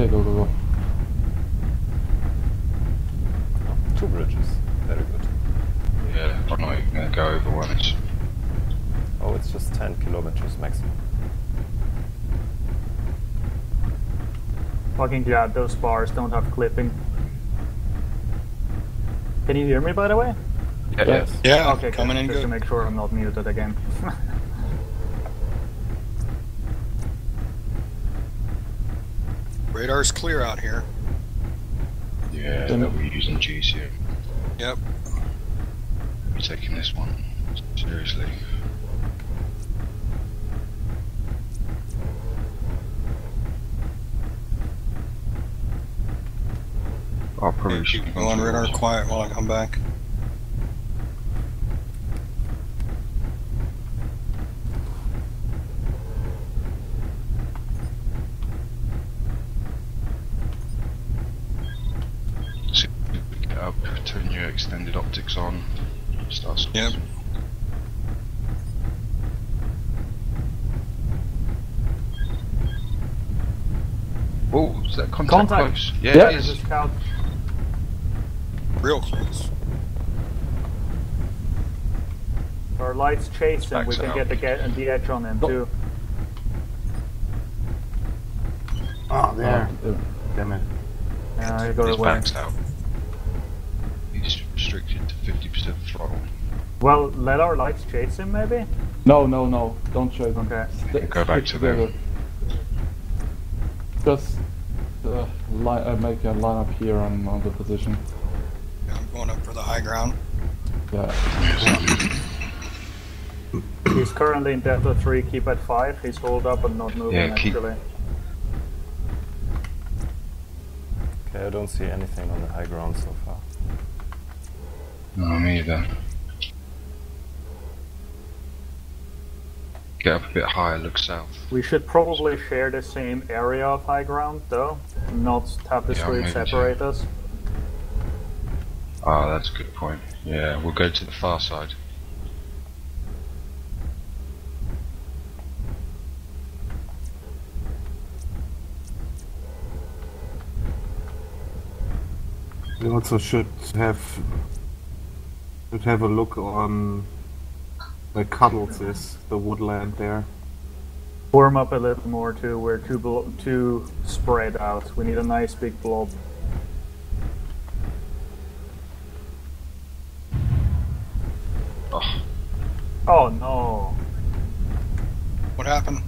Okay, go, go, go. Two bridges. Very good. Yeah, I'm not even going to go over one. It's Oh, it's just 10 kilometers maximum. Fucking glad those bars don't have clipping. Can you hear me by the way? yeah, Yes. Yeah, okay, coming good. in just good. to make sure I'm not muted again. Radar's clear out here. yeah. Then- That we're using GCU. Yep. We're taking this one seriously. Oh, probably Yeah, keep going radar quiet while I come back. See if we get up, turn your extended optics on. Start. Yep. Oh, is that contact, Contact. close? Yeah, Yeah. it There's is. a scout. Real close. Our lights chase him. We can out. get the, get the edge on him too. Oh, there. Uh, Damn it. Yeah, he got His away. back's out. Well, let our lights chase him maybe? no, no, no. Don't show them. Okay. Stay- Go back to them. together. Just uh, li- uh, make a line up here on, on the position. Yeah, I'm going up for the high ground. Yeah. He's currently in Delta 3, keep at 5. He's hold up and not moving Yeah, keep- actually. Okay, I don't see anything on the high ground so far. No, me either. Get up a bit higher, look south. We should probably share the same area of high ground though. Not have the Yeah, streets maybe so. separate us. Ah, that's a good point. Yeah, we'll go to the far side. We also should have should have a look on where Cuddles is, the woodland there. Warm up a little more too. We're too blo- too spread out. We need a nice big blob. Oh, Oh no! What happened?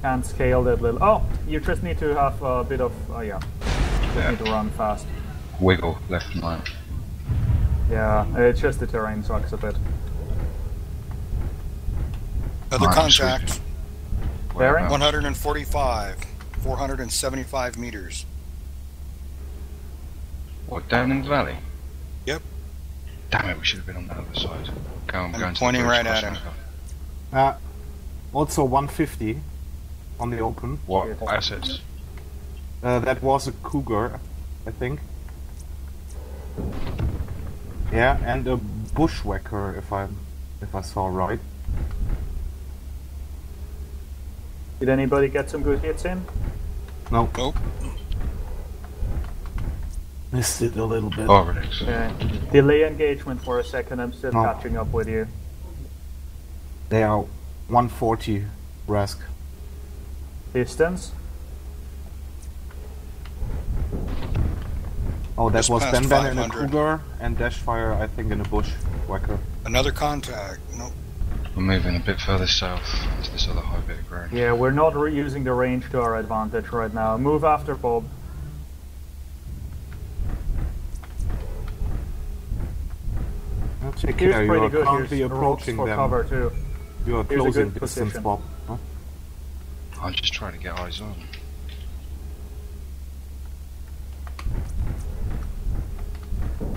Can't scale that little. Oh, you just need to have a bit of. Oh yeah. Just Yeah. need to run fast. wiggle left and right. Yeah, it's just the terrain sucks a bit. Other Alright, contact. sweet. Bearing? 145. 475 meters. What, down in the valley? Yep. Damn it, we should have been on the other side. Go, I'm, I'm going to pointing the bridge right at crossing him. now. Uh, also 150 on the open. What assets? Uh, that was a cougar, I think. Yeah, and a bushwhacker, if I if I saw right. Did anybody get some good hits in? No, Nope. missed it a little bit. Oh, relax. Yeah. Delay engagement for a second. I'm still No. catching up with you. They are 140 Rask. Distance? Oh, that Just was past Ben Ben in a cougar and Dashfire, I think, in a bush. bushwhacker. Another contact. Nope. We're moving a bit further south to this other high bit of ground. Yeah, we're not re- using the range to our advantage right now. Move after Bob. I'll take Here's care, you pretty are good. currently Here's approaching for them. cover too. You are Here's a closing good distance, position. Bob. Huh? I'm just trying to get eyes on.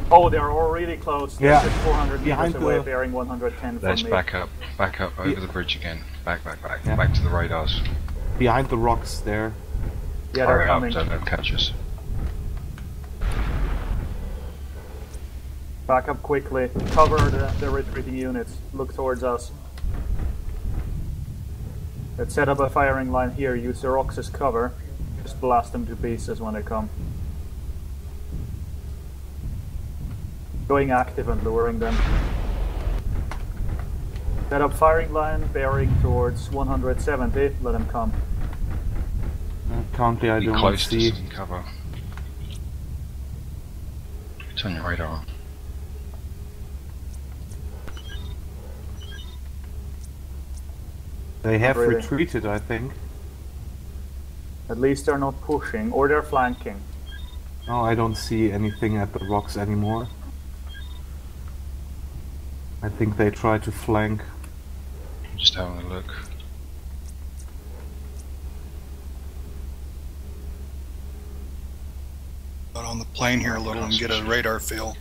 Oh, they're already close. They're Yeah. 400 Behind meters away, the- bearing 110 Let's from me. back up, back up over Yeah. the bridge again. Back, back, back, Yeah. back to the radars. Behind the rocks there. Yeah, they're Hurry up, coming. don't let them catch us. Back up quickly. Cover the, the retreating units. Look towards us. Let's set up a firing line here. Use the rocks as cover. just blast them to pieces when they come. Going active and luring them. Set up firing line, bearing towards 170. Let them come. Uh, Currently, I don't close to see. some cover. Turn your radar on. They have really. retreated, I think. At least they're not pushing, or they're flanking. No, I don't see anything at the rocks anymore. I think they try to flank. Just having a look. Out on the plane here a little and get a radar feel.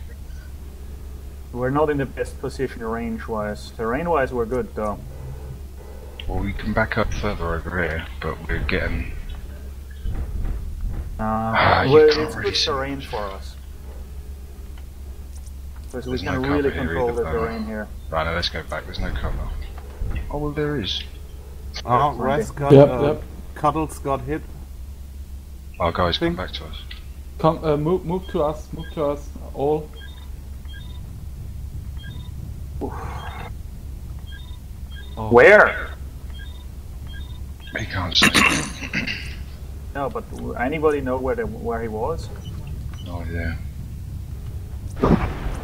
We're not in the best position range-wise. Terrain-wise, we're good though. Well, we can back up further over here, but we're getting. Uh, you well, can't it's really good see terrain for us. Because we There's can no really control either, the though. terrain here. Right, now let's go back. There's no cover. Oh, well, there is. Oh, Monday. Raz got. Yep, uh, yep. Cuddles got hit. Our guys come back to us. Come, uh, move, move to us, move to us, all. Oh, Where? He can't see. No, but anybody know where the, where he was? no idea.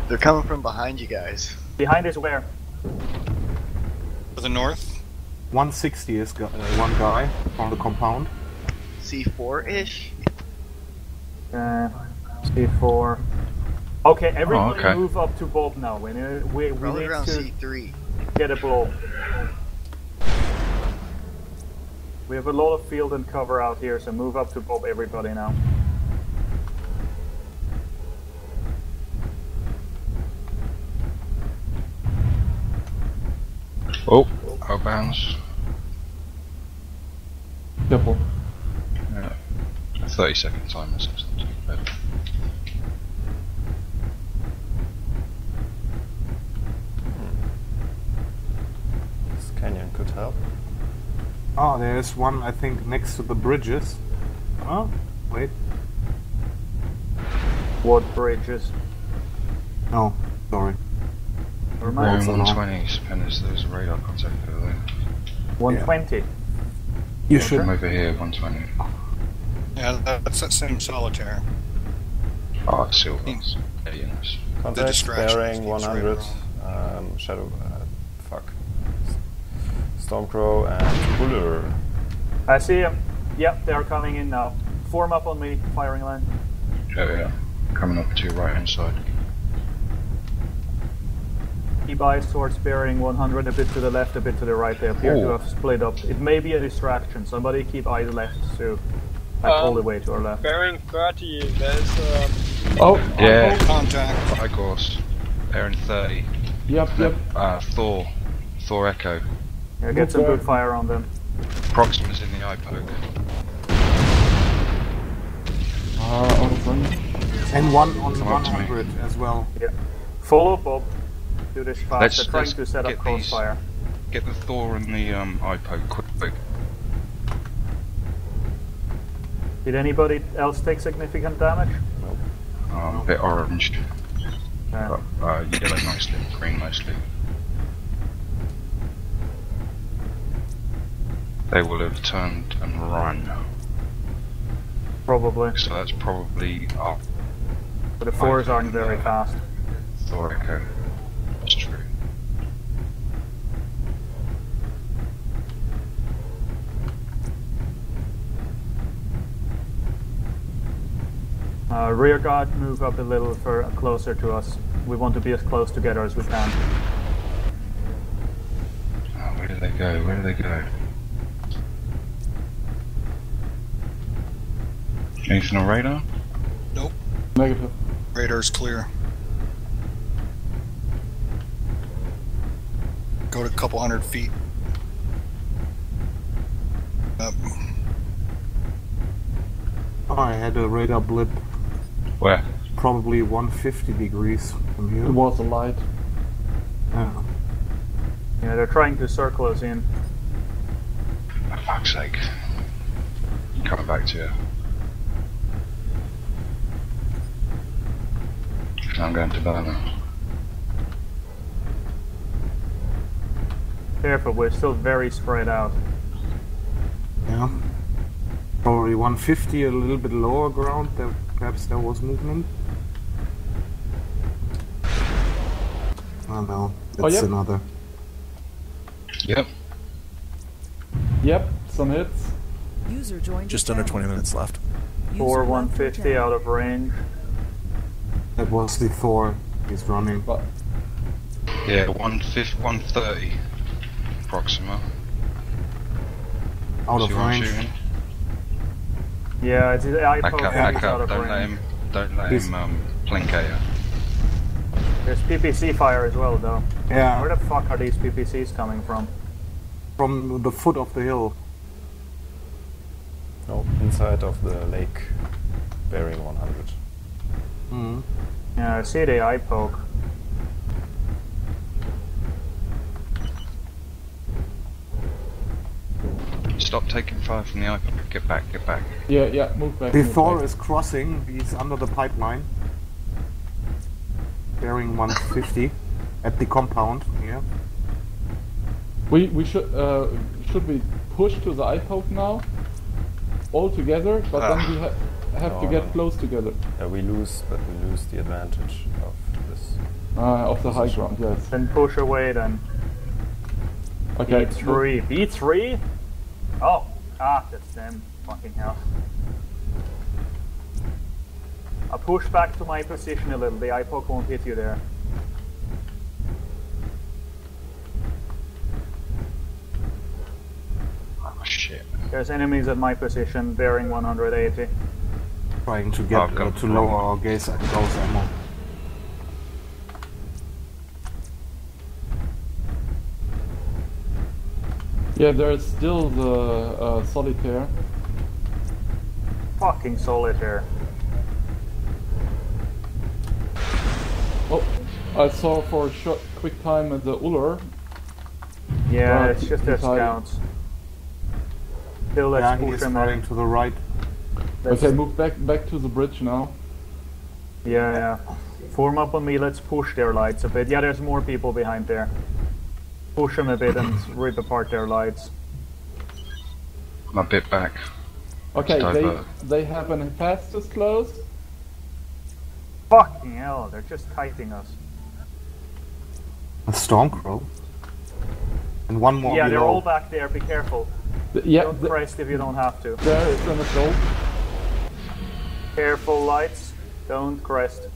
They're coming from behind you guys. Behind is where? To the north, 160 is gu- uh, one guy from the compound. C4 ish. Uh, C4. Okay, everybody okay. move up to Bob now. We need, we, we Probably need around to C3. get a blow. We have a lot of field and cover out here, so move up to Bob everybody now. Oh, outbounds. Careful. 30 second timer, so it's not too bad. This canyon could help. Oh, there's one, I think, next to the bridges. Oh, wait. What bridges? No, sorry. Never We're mind. in also 120s, and there's, there's a radar contact over there. 120. You Yeah, should. From over here, 120. yeah, that's that same solitaire. Oh, it's silver. Yeah, you know. it's- Contact distraction bearing 100. Um, shadow. Uh, fuck. Stormcrow and Buller. I see him. Yep, they're coming in now. Form up on me, firing line. Yeah, yeah. Coming up to your right hand side. Keep eyes towards bearing 100, a bit to the left, a bit to the right. They appear to Oh. have split up. It may be a distraction. Somebody keep eyes left too. Like all Um, the way to our left. Bearing 30, there's um, Oh, Yeah. Contact. High course. Bearing 30. yep, yep. Uh, Thor. Thor Echo. Yeah, get some good fire on them. Proxima's in the eye poke. Uh, out of range. And one on Come up to me. 100 as well. Yeah. Follow Bob. Do this fast. Let's- They're trying to set up get these- crossfire. Get the Thor and the um, eye poke quick. quick. Did anybody else take significant damage? Um, a bit orange. Uh, but, Uh, yellow mostly. Green mostly. They will have turned and run. probably. So that's probably our But the fours aren't very fast. Thor Echo. That's true. Uh, rear guard, move up a little for closer to us. We want to be as close together as we can. Oh, where do they go? Where do they go? Anything on radar? Negative. Radar's clear. Go to a couple hundred feet. Up. Oh, I had a radar blip where? Probably 150 degrees from here. It was a light. Yeah. Yeah, they're trying to circle us in. For fuck's sake. Coming back to you. I'm going to Burma. Careful, we're still very spread out. Yeah. Probably 150, a little bit lower ground perhaps there was movement. Oh no, Oh, that's yep. another. Yep. Yep, some hits. User joined Just under 20 minutes left. User Four 150 out of range. That was the Thor. He's running. But Yeah, 150, 130. Proxima. Out of where I'm range. Shooting? Yeah, it's I Back poke up, back out up. of Don't let him, don't let He's- him um, plinkate you. There's PPC fire as well, though. Yeah. Where the fuck are these PPCs coming from? from the foot of the hill. No, inside of the lake, bearing 100. Mm. Yeah, I see the eye poke. Stop taking fire from the icon. Get back, get back. yeah, yeah, move back. Before move back. is crossing. He's under the pipeline. Bearing 150 at the compound. Yeah. We we should uh, should we push to the eye poke now, all together, but then we ha- have to get no. close together. Yeah, we lose, but we lose the advantage of this. Uh, of the high ground, yes. Then push away then. Okay. B3. B3? Oh, ah, that's them. Fucking hell. I push back to my position a little. The eye poke won't hit you there. Oh shit. There's enemies at my position, bearing 180. Trying to Oh, get I've uh, to lower our gaze gauss ammo. Yeah, there's still the uh, solitaire. Fucking solitaire. Oh, I saw for a short, quick time at the Uller. Yeah, Right, it's just their inside. scouts. Still, let's push he's them running to the right. Let's- Okay, move back back to the bridge now. Yeah, yeah. Form up on me, let's push their lights a bit. Yeah, there's more people behind there. Push them a bit and rip apart their lights. I'm a bit back. Okay, they, they have an fastest close. Fucking hell, they're just kiting us. A Stormcrow. And one more yeah, they're all back there, be careful. Th- yeah, Don't th- crest if you don't have to. there is an assault. Careful, lights. Don't crest.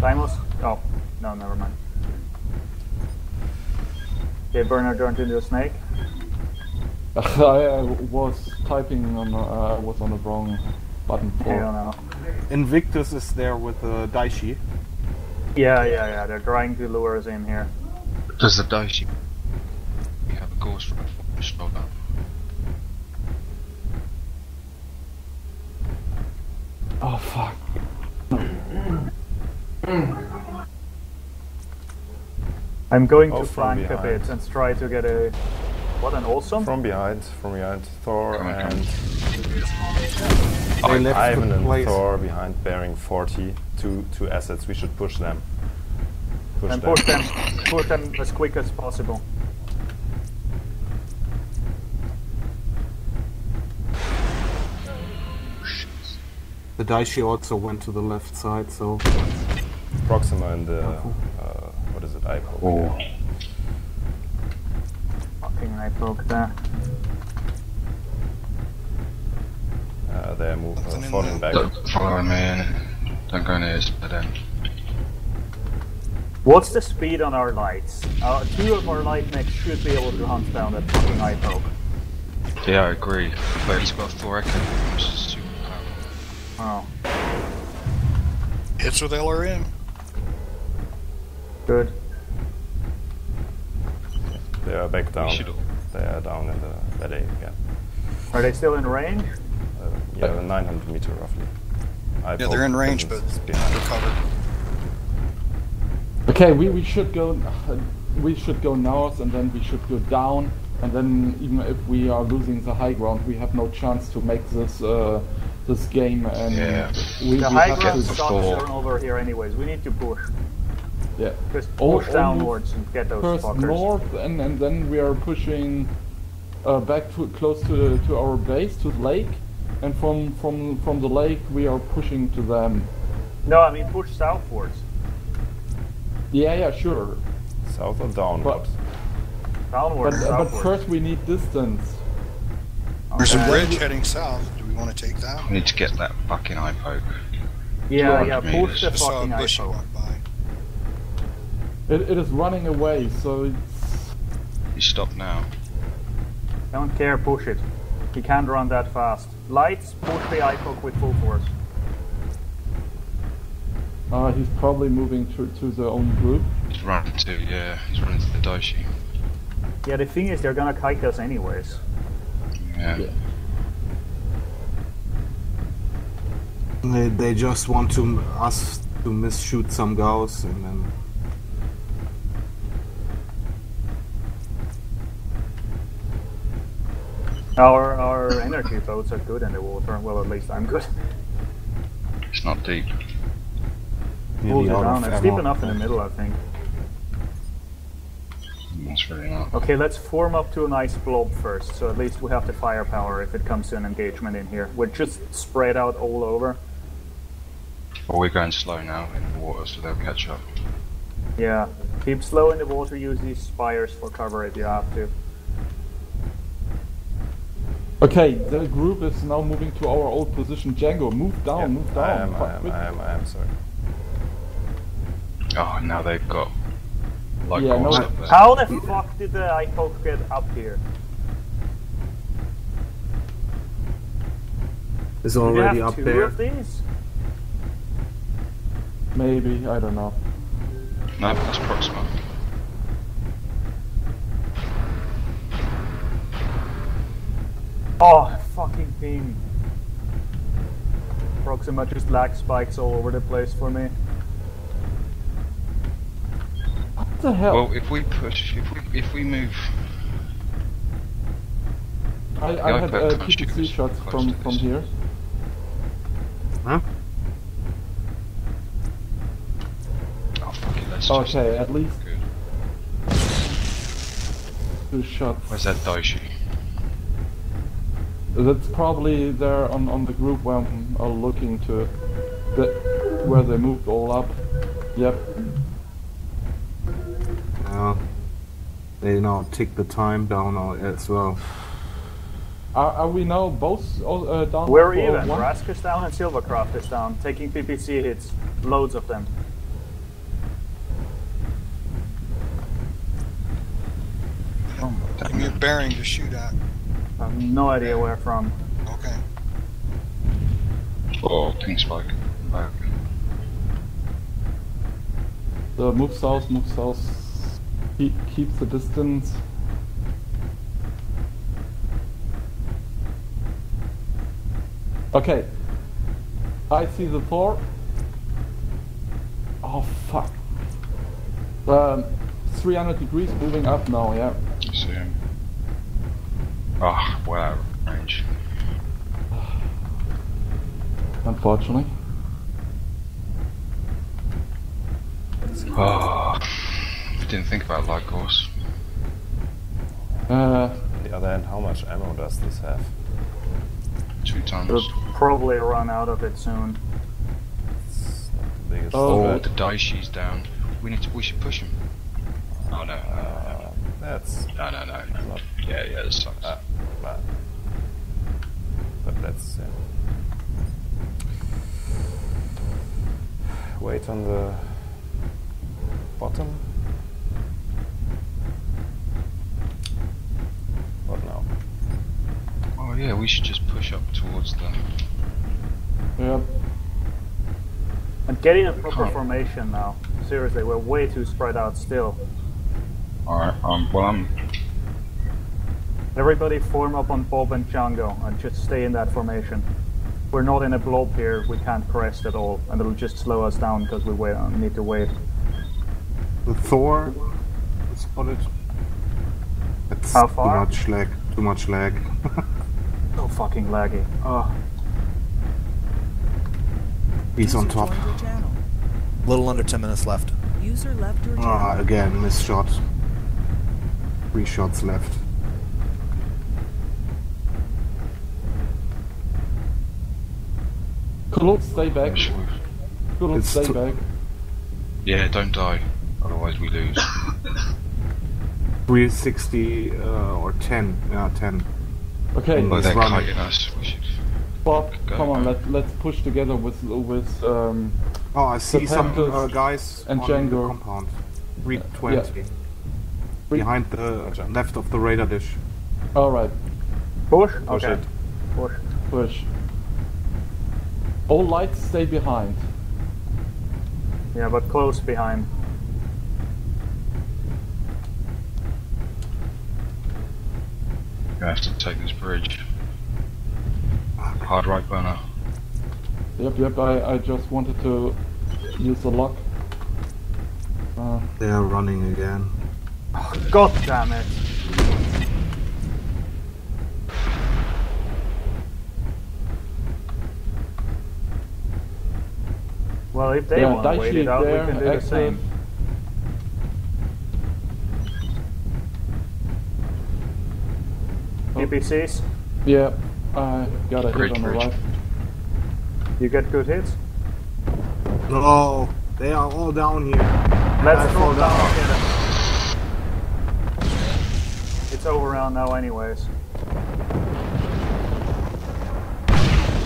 Timos? Oh, no, never mind. Okay, Burner turned into a snake. I uh, was typing on uh, I was on the wrong button I for. don't know. Invictus is there with the Daishi. Yeah, yeah, yeah, they're trying to lure us in here. Does the dice you you have a ghost for a slow down? Oh fuck. I'm going Oh, to from flank a bit and try to get a. What an awesome! From behind, from behind, Thor on, and They left Ivan and place. Thor behind bearing 40. Two, two assets, we should push them. Push and them. push them, push them as quick as possible. The Daishi also went to the left side, so Proxima in the, uh, what is it, IPO. Oh. Fucking I poke there. Uh, they're moving, Nothing in falling back. Don't follow me in. Don't go near this dead end. What's the speed on our lights? Uh, two of our light mechs should be able to hunt down that fucking eye poke. Yeah, I agree. But he's got Thor Echo, which is super powerful. Oh, Hits with LRM. good. They are back down. They are down in the valley again. Are they still in range? Uh, yeah, 900 meter roughly. Yeah, they're in range, but is they're behind. covered. Okay, we, we should go we should go north and then we should go down and then even if we are losing the high ground we have no chance to make this uh, this game, and Yeah. we, we The high ground to. sucks over here anyways. We need to push. Yeah. Just push all downwards and get those First fuckers. north, and, and then we are pushing uh, back to close to to our base to the lake, and from from from the lake we are pushing to them. No, I mean push southwards. Yeah, yeah, sure. South or downwards? But Downwards, uh, but southwards. first we need distance. There's a bridge heading south. Do we want to take that? We need to get that fucking eye poke. Yeah, yeah, push the meters. I saw fucking a bush ISO. walk by. It, it is running away, so it's You stop now. Don't care, push it. He can't run that fast. Lights, push the IPOC with full force. uh, he's probably moving to to their own group. He's running to, yeah, he's running to the Daishi. Yeah, the thing is, they're gonna kite us anyways. Yeah. Yeah. They, they just want to us to misshoot some gauss and then Our our energy boats are good in the water. Well, at least I'm good. It's not deep. Pulls it out down. It's deep ammo. enough in the middle, I think. That's really not. Okay, let's form up to a nice blob first, so at least we have the firepower if it comes to an engagement in here. We're just spread out all over. Well, we're going slow now in the water, so they'll catch up. Yeah, keep slow in the water. Use these spires for cover if you have to. Okay, the group is now moving to our old position. Django, move down, Yeah, move I down. am, I am. I am, I am, sorry. Oh, now they've got like Yeah, no- up. How the fuck did the IPOC get up here? Is already up two there. of these? Maybe, I don't know. No, that's Proxima. Oh, fucking thing. Proxima just lag spikes all over the place for me. What the hell? Well, if we push, if we if we move, I, the I had iPad uh, can't shoot PPC us shots close from, from here. Huh? oh fuck it, let's just. Okay, at least Good. two shots. Where's that Daishi? That's probably there on, on the group where I'm uh, looking to the, where they moved all up. Yep. Yeah. They now tick the time down al- as well. Are, are we now both uh, down? We're for even. one? Rask is down and Silvercraft is down, taking PPC hits. Loads of them. Give me a bearing to shoot at. I have no idea where from. Okay. Oh, pink spike. Oh, So move south, move south. Keep, keep the distance. Okay. I see the Thor. Oh fuck. Um, 300 degrees moving up now, yeah. I see him. Ah, well out of range. Unfortunately. Oh, didn't think about light course. Uh, On the other hand, how much ammo does this have? Two tons. We'll probably run out of it soon. It's the biggest Oh. Oh, threat. the Daishi's down. We need to. We should push him. Oh no, no, Uh, that's no, no, no, no. not Yeah, yeah, this sucks. uh, bad. But that's yeah. Wait on the bottom. What now? Oh yeah, we should just push up towards the. yeah. And getting a proper formation now. Seriously, we're way too spread out still. All right. Um. Well, I'm. Everybody form up on Bob and Django and just stay in that formation. We're not in a blob here, we can't crest at all, and it'll just slow us down because we wait, uh, need to wait. The Thor is spotted. That's How far? too much lag. Too much lag. So fucking laggy. Oh. He's on top. Joined. Little under 10 minutes left. User left your channel. Ah, again, missed shot. Three shots left. Kulot, stay back. Kulot, stay back. Yeah, don't die. Otherwise we lose. 360 uh, or 10. Yeah, 10. Okay, He's they're running. kiting us. We should... Bob, Go, come on, go. let, let's push together with with um, Oh, I see some uh, guys and on Django. the compound. 320. Three- Behind the left of the radar dish. All right, Push? Push okay. it. Push. push. All lights stay behind. Yeah, but close behind. You have to take this bridge. Hard right burner. Yep, yep. I, I just wanted to use the lock. Uh, They are running again. God damn it. Well, if they yeah, want to wait Daishi it out, we can do the active. same. Oh. PPCs, Yeah, I got a Bridge, hit on the right. you get good hits. No, they are all down here. Let's I drop fall down down. and get him. It's over around now anyways.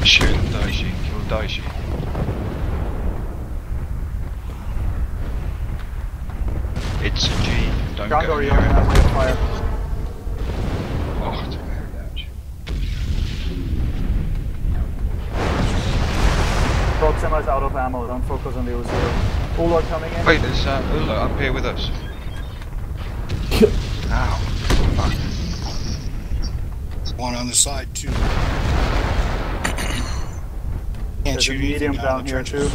Shoot Daishi. Kill Daishi. It's a G. Don't Django, go you're near on it. that way of fire. Oh, took air damage. Proxima's out of ammo, don't focus on the Uzi. Uller coming in. Wait, there's uh, Uller up here with us. Ow. Fuck. One on the side too. Can't There's a shoot medium down the here too.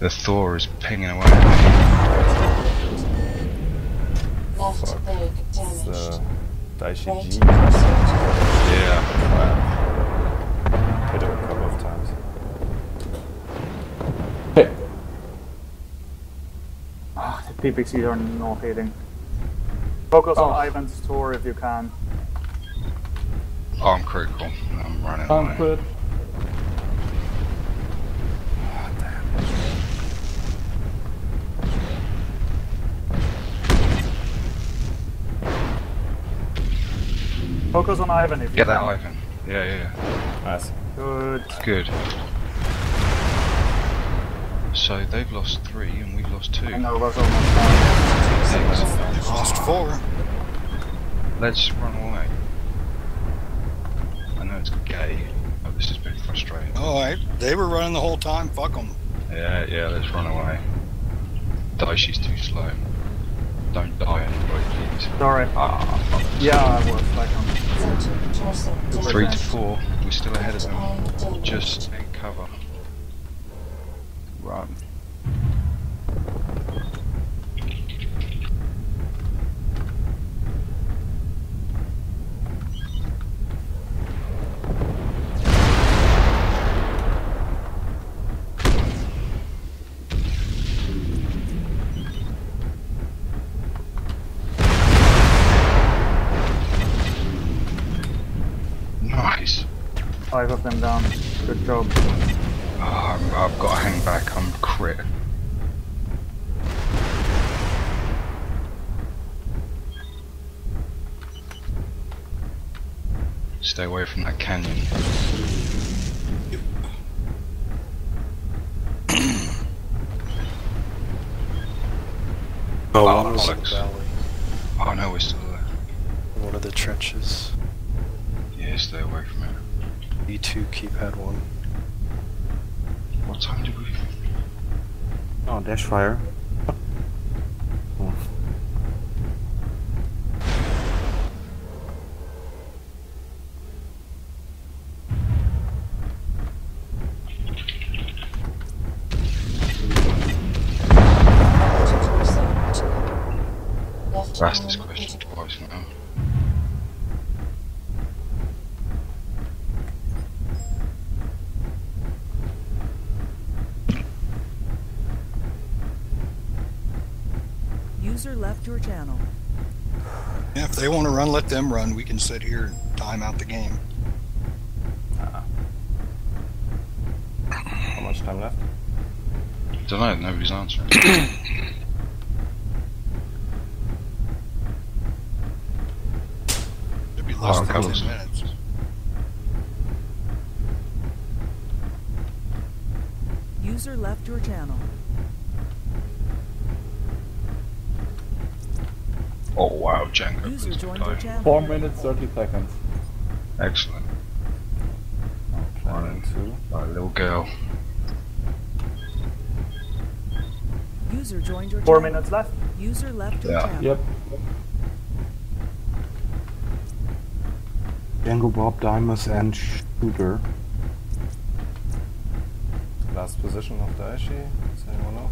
The Thor is pinging away. Left leg It's damaged. uh, Daishi Right G. Yeah. Wow. Hit him a couple of times. Hey, Ah, the PPCs are not hitting. Focus Oh. on Ivan's tour if you can. Oh, I'm critical. I'm running I'm away. quit. Focus on Ivan if you Get that. Ivan. Yeah, yeah, yeah. Nice. Good. Good. So they've lost three and we've lost two. And Nova's almost down. Excellent. They've lost four. Let's run away. I know it's gay, but this has been frustrating. Alright, they were running the whole time. Fuck them. Yeah, yeah, let's run away. Daishi's too slow. Don't die anybody, please. Sorry. Ah, fuck. Yeah, I was like on. Three to four. We're still ahead of them. Just take cover. Run. Nice. Five of them down. Good job. I'm, I've got to hang back. I'm crit. Stay away from that canyon. Oh, Oh, one was in the valley. Oh no, we're still there. One of the trenches. Yeah, stay away from it. E2 keypad one. What time did we? Oh, dash fire. Oh. Torso critical. Left Ask this arm question critical. twice now. User left your channel. Yeah, if they want to run, let them run. We can sit here and time out the game. Uh-uh. How much time left? Don't know. Nobody's answering. Should be less Oh, than 10 minutes. User left your channel. Oh wow, Django. User joined don't your die. channel. Four minutes, thirty seconds. Excellent. One and two. Right, little girl. User joined your Four channel. minutes left. User left your Yeah. channel. Yep. Django Bob, Dimus, and Shooter. Last position of Daishi. Does anyone know?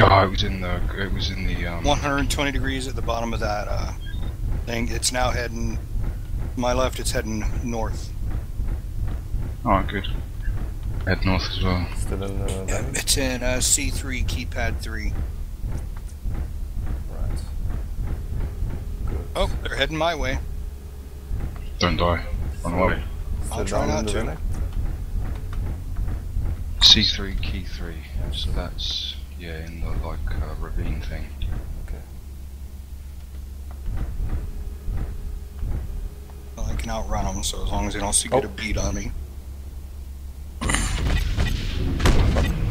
Oh, it was in the. It was in the. Um, 120 degrees at the bottom of that uh, thing. It's now heading. My left, it's heading north. Oh, good. Head north as well. Still in the Yeah, it's in uh, C3, keypad 3. Right. Good. Oh, they're heading my way. Don't die. Run away. Still I'll try down not to. C3, key 3. So that's, yeah, in the, like, uh, ravine thing. Okay. Well, I can outrun them, so as long as they don't see get a beat on me.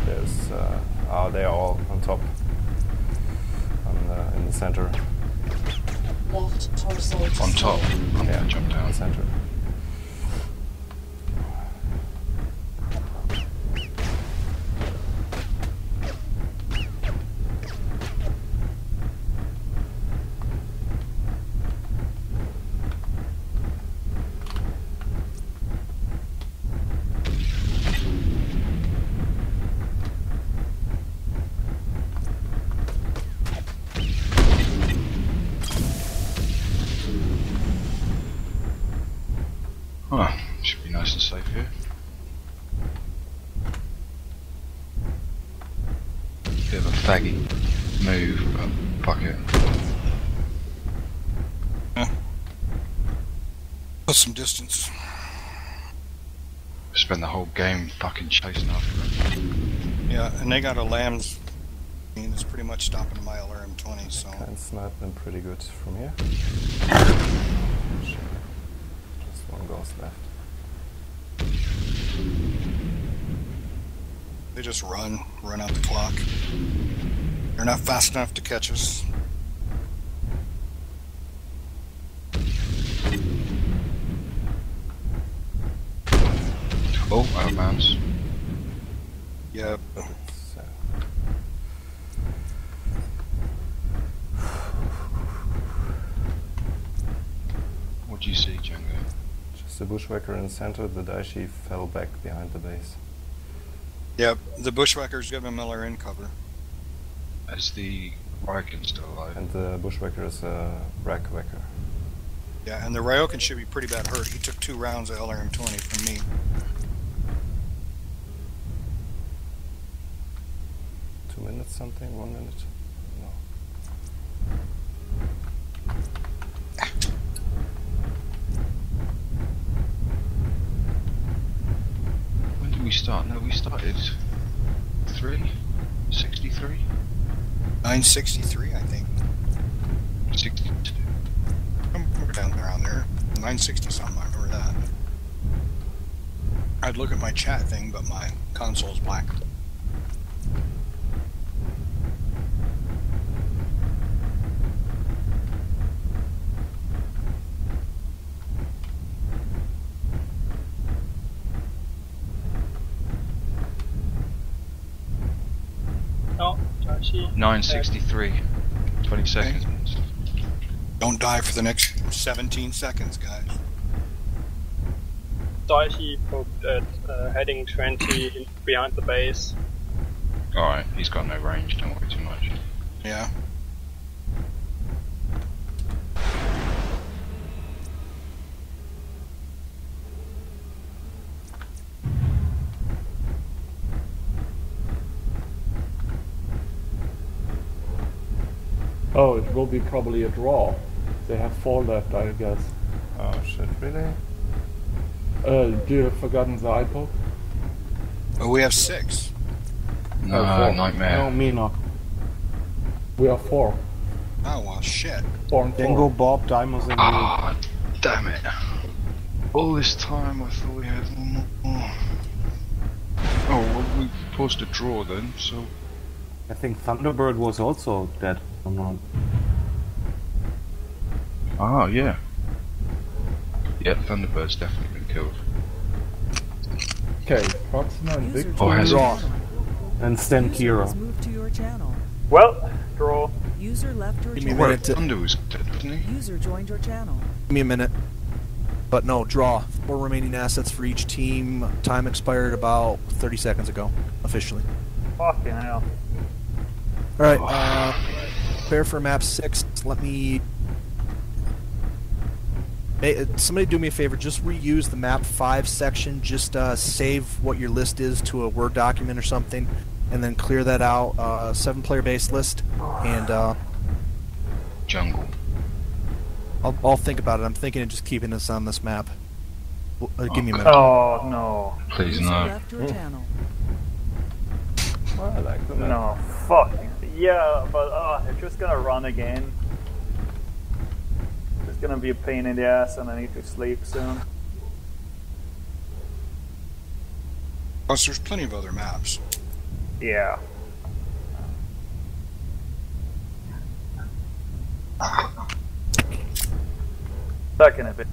There's. Uh, oh, they are all on top. On the, in the center. Left torso On top. Yeah. gonna jump In the down. center. Oh, should be nice and safe here. Bit of a faggy move, but fuck it. Put some distance. Spend the whole game fucking chasing after them. Yeah, and they got a lambs. I mean, it's pretty much stopping my LRM 20, so. Can snipe them pretty good from here. Shit. Just one ghost left. They just run, run out the clock. They're not fast enough to catch us. Oh, out of bounds. Yeah, But it's, uh, What do you see, Django? just a bushwhacker in the center. The Daishi fell back behind the base. yeah. The bushwhackers give him LRM cover. Is the Ryoken still alive? And the bushwhacker is a rack whacker. Yeah, and the Ryoken should be pretty bad hurt. He took two rounds of LRM 20 from me. Two minutes something? One minute? No. When did we start? No, we started three, sixty-three, 963, I think. sixty-two. We're down there around there. 960 something, I remember that. I'd look at my chat thing, but my console's black. 963. 20 seconds. Don't die for the next 17 seconds, guys. Dicey poked at uh, heading 20 behind the base. Alright, he's got no range, don't worry too much. Yeah. Oh, it will be probably a draw. They have four left, I guess. Oh shit, really? Uh, do you have forgotten the iPod? Oh, we have six. No, Oh, four. nightmare. No, me not. We are four. Oh well, shit. Four and Dango, four. Bob, Dimos, and me. Ah, damn it. All this time I thought we had one more. Oh, well, we forced a draw then, so. I think Thunderbird was also dead. Or not. Ah, yeah. Yeah, Thunderbird's definitely been killed. Okay, Proxima and User Big Oh, has your it? channel. And Stan User Kira. has moved to your channel. Well, draw. User left your Give me a minute to, Thunder was dead, wasn't he? User joined your channel. give me a minute. But no, draw. Four remaining assets for each team. Time expired about 30 seconds ago, officially. Fucking hell. Alright, uh, prepare for map 6. Let me... Hey, uh, somebody do me a favor, just reuse the map 5 section. Just uh, save what your list is to a Word document or something, and then clear that out. Uh, seven player base list, and uh, Jungle. I'll, I'll think about it. I'm thinking of just keeping us on this map. W- Uh, give me a Okay. minute. Oh no. Please User no. left your channel. I like the. No. Fucking. Yeah, but uh, it's just gonna run again. It's gonna be a pain in the ass, and I need to sleep soon. Plus, there's plenty of other maps. Yeah. In a bit.